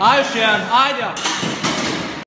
Ayşen, Ayda.